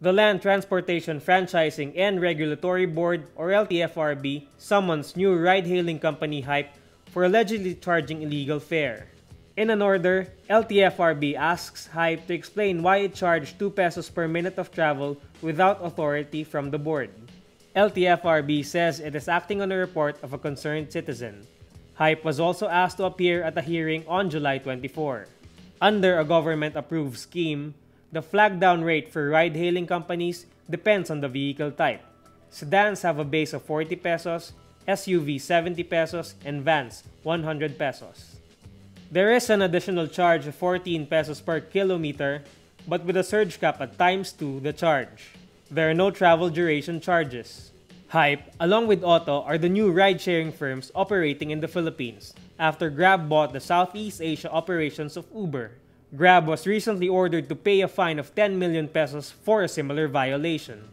The Land Transportation Franchising and Regulatory Board, or LTFRB, summons new ride hailing company Hype for allegedly charging illegal fare. In an order, LTFRB asks Hype to explain why it charged 2 pesos per minute of travel without authority from the board. LTFRB says it is acting on a report of a concerned citizen. Hype was also asked to appear at a hearing on July 24. Under a government approved scheme, the flag down rate for ride hailing companies depends on the vehicle type. Sedans have a base of 40 pesos, SUV 70 pesos, and vans 100 pesos. There is an additional charge of 14 pesos per kilometer, but with a surge cap at times 2 the charge. There are no travel duration charges. Hype, along with Owto, are the new ride-sharing firms operating in the Philippines after Grab bought the Southeast Asia operations of Uber. Grab was recently ordered to pay a fine of 10 million pesos for a similar violation.